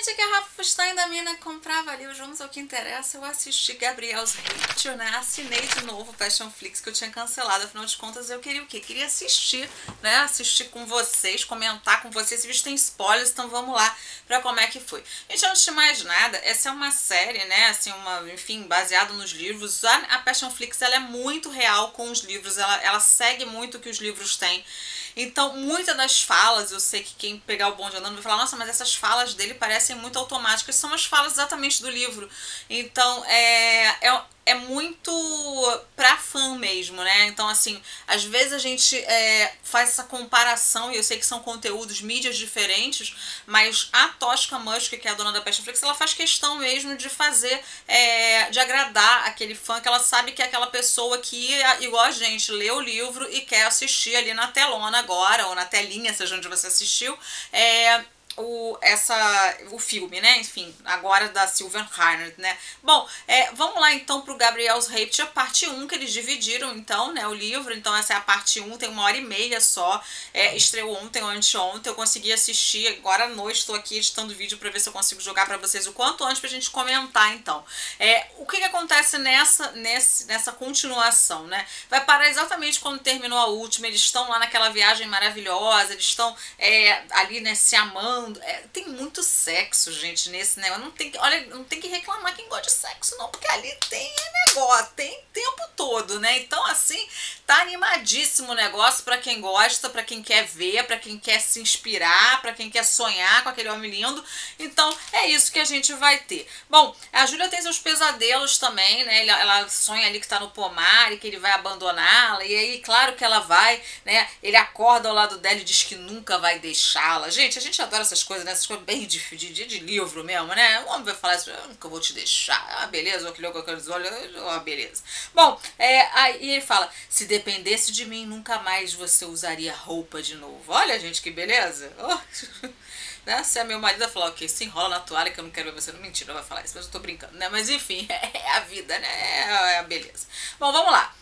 gente, aqui é a Rafa Fustain da Mina comprava ali os Vamos ao que interessa. Eu assisti Gabriel's Picture, né? Assinei de novo o Passion Flix que eu tinha cancelado. Afinal de contas, eu queria o quê? Queria assistir, né? Assistir com vocês, comentar com vocês. Esse vídeo tem spoilers, então vamos lá pra como é que foi. Gente, antes de mais nada, essa é uma série, né? Assim, uma, enfim, baseada nos livros. A, a Flix, ela é muito real com os livros. Ela, ela segue muito o que os livros têm. Então, muitas das falas, eu sei que quem pegar o bonde andando vai falar, nossa, mas essas falas dele parecem muito automáticas, são as falas exatamente do livro. Então, é, é é muito pra fã mesmo, né? Então, assim, às vezes a gente é, faz essa comparação, e eu sei que são conteúdos, mídias diferentes, mas a Tosca Musk, que é a dona da Flix, ela faz questão mesmo de fazer, é, de agradar aquele fã, que ela sabe que é aquela pessoa que, igual a gente, lê o livro e quer assistir ali na telona agora, ou na telinha, seja onde você assistiu, é o, essa, o filme, né? Enfim, agora da Sylvan Harnett, né? Bom, é, vamos lá então pro Gabriel's Rapture, parte 1, que eles dividiram então, né? O livro, então essa é a parte 1, tem uma hora e meia só, é, estreou ontem ou anteontem, eu consegui assistir, agora à noite estou aqui editando vídeo para ver se eu consigo jogar para vocês o quanto antes pra gente comentar então. É, o que que acontece nessa, nesse, nessa continuação, né? Vai parar exatamente quando terminou a última, eles estão lá naquela viagem maravilhosa, eles estão é, ali, né, se amando, é, tem muito sexo, gente, nesse negócio. Não tem, olha, não tem que reclamar quem gosta de sexo, não, porque ali tem negócio, tem tempo todo, né? Então, assim, tá animadíssimo o negócio para quem gosta, para quem quer ver, para quem quer se inspirar, para quem quer sonhar com aquele homem lindo. Então, é isso que a gente vai ter. Bom, a Júlia tem seus pesadelos também, né? Ela sonha ali que tá no pomar e que ele vai abandoná-la. E aí, claro que ela vai, né? Ele acorda ao lado dela e diz que nunca vai deixá-la. Gente, a gente adora essas coisas, né? Essas coisas bem de, de, de livro mesmo, né? O homem vai falar assim, eu nunca vou te deixar. Ah, beleza, olho com aqueles olhos, ah, beleza. Bom, é, aí ele fala, se dependesse de mim, nunca mais você usaria roupa de novo. Olha, gente, que beleza. Oh. Né? Se é meu marido falar, ok, se enrola na toalha que eu não quero ver você. Não, mentira, vai falar isso, mas eu tô brincando, né? Mas enfim, é a vida, né? É a beleza. Bom, vamos lá.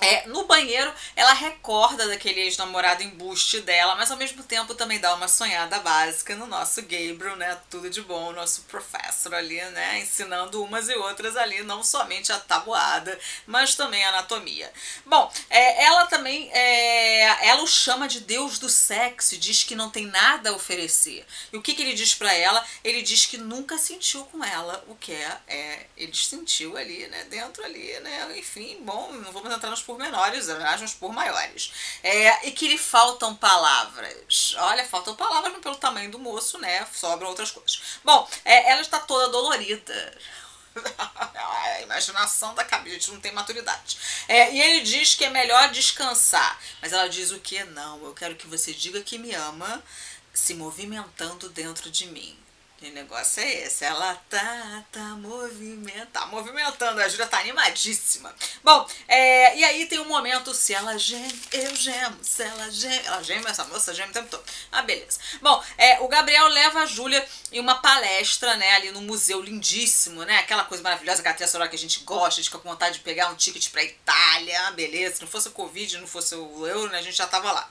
É, no banheiro, ela recorda daquele ex-namorado embuste dela, mas ao mesmo tempo também dá uma sonhada básica no nosso Gabriel, né? Tudo de bom, nosso professor ali, né? Ensinando umas e outras ali, não somente a tabuada, mas também a anatomia. Bom, é, ela também, é, ela o chama de Deus do sexo diz que não tem nada a oferecer. E o que, que ele diz para ela? Ele diz que nunca sentiu com ela o que é, é ele sentiu ali, né? Dentro ali, né? Enfim, bom, não vamos entrar nos por aliás, por maiores. É, e que lhe faltam palavras. Olha, faltam palavras pelo tamanho do moço, né? Sobram outras coisas. Bom, é, ela está toda dolorida. a imaginação da cabeça, não tem maturidade. É, e ele diz que é melhor descansar. Mas ela diz o que? Não, eu quero que você diga que me ama se movimentando dentro de mim. Que negócio é esse? Ela tá, tá movimentando, tá movimentando, a Júlia tá animadíssima. Bom, é, e aí tem um momento, se ela geme, eu gemo, se ela geme, ela geme, essa moça geme o tempo todo. Ah, beleza. Bom, é, o Gabriel leva a Júlia em uma palestra, né, ali no museu lindíssimo, né, aquela coisa maravilhosa, aquela trilha sonora que a gente gosta, a gente fica com vontade de pegar um ticket pra Itália, beleza, se não fosse o Covid, não fosse o euro, né, a gente já tava lá.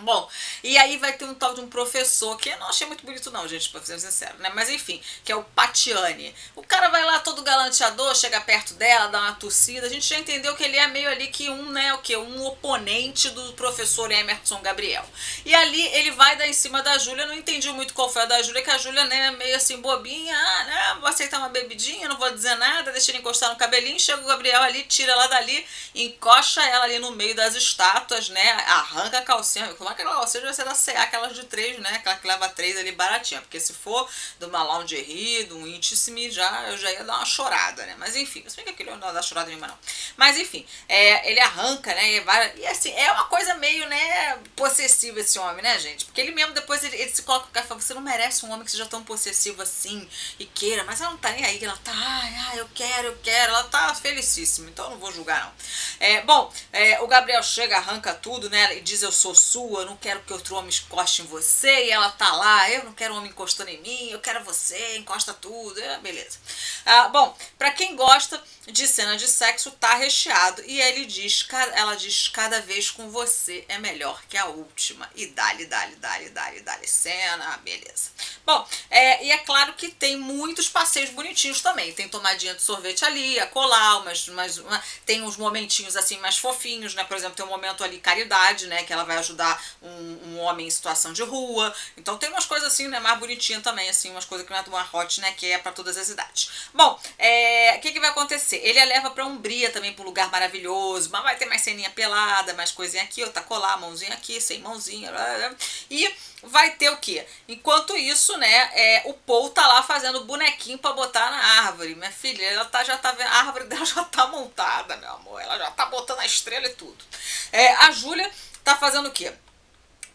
Bom, e aí vai ter um tal de um professor, que eu não achei muito bonito não, gente, pra ser sincero, né? Mas enfim, que é o Patiani. O cara vai lá todo galanteador, chega perto dela, dá uma torcida. A gente já entendeu que ele é meio ali que um, né, o que? Um oponente do professor Emerson Gabriel. E ali ele vai dar em cima da Júlia, não entendi muito qual foi a da Júlia, que a Júlia, né, meio assim, bobinha, ah, né, vou aceitar uma bebidinha, não vou dizer nada, deixa ele encostar no cabelinho, chega o Gabriel ali, tira ela dali, encosta ela ali no meio das estátuas, né, arranca a calcinha, é que ela, seja vai ser da CA, aquelas de três, né? Aquela que leva três ali baratinha. Porque se for de uma lingerie, de um intissime, já, eu já ia dar uma chorada, né? Mas enfim, se bem que aquele não dá chorada nenhuma, não. Mas enfim, é, ele arranca, né? E, vai, e assim, é uma coisa meio, né, possessiva esse homem, né, gente? Porque ele mesmo depois ele, ele se coloca no cara e fala, você não merece um homem que seja tão possessivo assim e queira, mas ela não tá nem aí, ela tá, ai, ai, eu quero, eu quero, ela tá felicíssima, então eu não vou julgar, não. É, bom, é, o Gabriel chega, arranca tudo, né? E diz eu sou sua, eu não quero que outro homem encoste em você, e ela tá lá, eu não quero um homem encostando em mim, eu quero você, encosta tudo, é, beleza. Ah, bom, para quem gosta de cena de sexo, tá recheado, e ele diz, ela diz, cada vez com você é melhor que a última, e dá-lhe, dá-lhe, dá-lhe, dá-lhe, dá-lhe cena, beleza. Bom, É, e é claro que tem muitos passeios bonitinhos também. Tem tomadinha de sorvete ali, a colar, umas, uma, tem uns momentinhos assim mais fofinhos, né? Por exemplo, tem um momento ali caridade, né? Que ela vai ajudar um, um homem em situação de rua. Então tem umas coisas assim, né? Mais bonitinhas também, assim, umas coisas que não é uma hot, né? Que é para todas as idades. Bom, é, o que, que vai acontecer? Ele a leva pra Umbria também, pra um lugar maravilhoso, mas vai ter mais ceninha pelada, mais coisinha aqui, outra colar, mãozinha aqui, sem mãozinha, blá, blá, blá. e vai ter o quê? Enquanto isso, né, é, o Paul tá lá fazendo bonequinho para botar na árvore. Minha filha, ela tá, já tá vendo, a árvore dela já tá montada, meu amor, ela já tá botando a estrela e tudo. É, a Júlia tá fazendo o quê?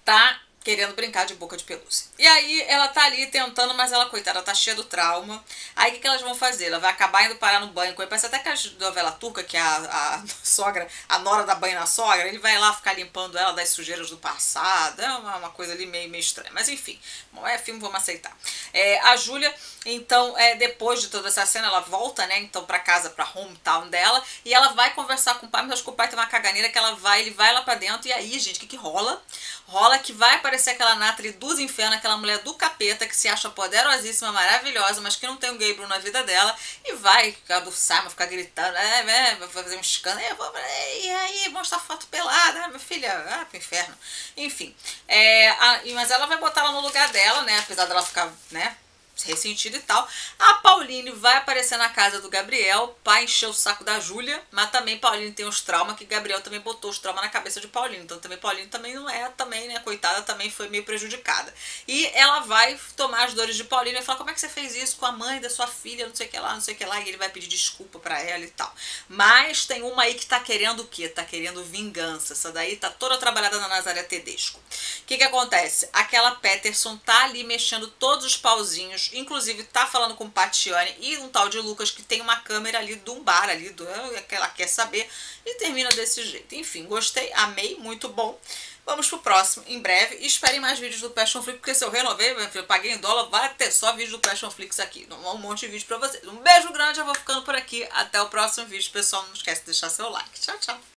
Tá querendo brincar de boca de pelúcia. E aí ela tá ali tentando, mas ela, coitada, tá cheia do trauma. Aí o que, que elas vão fazer? Ela vai acabar indo parar no banho. Parece até que a novela turca, que é a, a sogra, a nora da banho na sogra, ele vai lá ficar limpando ela das sujeiras do passado. É uma, uma coisa ali meio, meio estranha. Mas enfim, não é filme, vamos aceitar. É, a Júlia, então, é, depois de toda essa cena, ela volta, né, então, pra casa, pra hometown dela, e ela vai conversar com o pai, mas acho que o pai tem uma caganeira que ela vai, ele vai lá pra dentro, e aí, gente, o que que rola? Rola que vai aparecer aquela Nathalie dos infernos, aquela mulher do capeta que se acha poderosíssima, maravilhosa, mas que não tem o Gabriel na vida dela, e vai ficar Simon, ficar gritando, é, é, vai fazer um escândalo, é, e aí, mostra foto pelada, né, minha filha, ah, pro inferno. Enfim, é, a, mas ela vai botar ela no lugar dela, né, apesar dela ficar, né, ressentido e tal. A Pauline vai aparecer na casa do Gabriel para encher o saco da Júlia, mas também Pauline tem os traumas que Gabriel também botou os traumas na cabeça de Pauline. Então também Pauline também não é, também, né, coitada, também foi meio prejudicada. E ela vai tomar as dores de Pauline e falar: "Como é que você fez isso com a mãe da sua filha, não sei o que lá, não sei o que lá", e ele vai pedir desculpa para ela e tal. Mas tem uma aí que tá querendo o quê? Tá querendo vingança. Essa daí tá toda trabalhada na Nazaré Tedesco. O que que acontece? Aquela Peterson tá ali mexendo todos os pauzinhos inclusive tá falando com Patiane e um tal de Lucas que tem uma câmera ali de um bar ali, do, que ela quer saber, e termina desse jeito. Enfim, gostei, amei, muito bom. Vamos pro próximo, em breve. E esperem mais vídeos do Passion Flix, porque se eu renovei, meu filho, paguei em dólar, vai ter só vídeo do Passion Flix aqui. Um monte de vídeo pra vocês. Um beijo grande, eu vou ficando por aqui. Até o próximo vídeo, pessoal. Não esquece de deixar seu like. Tchau, tchau.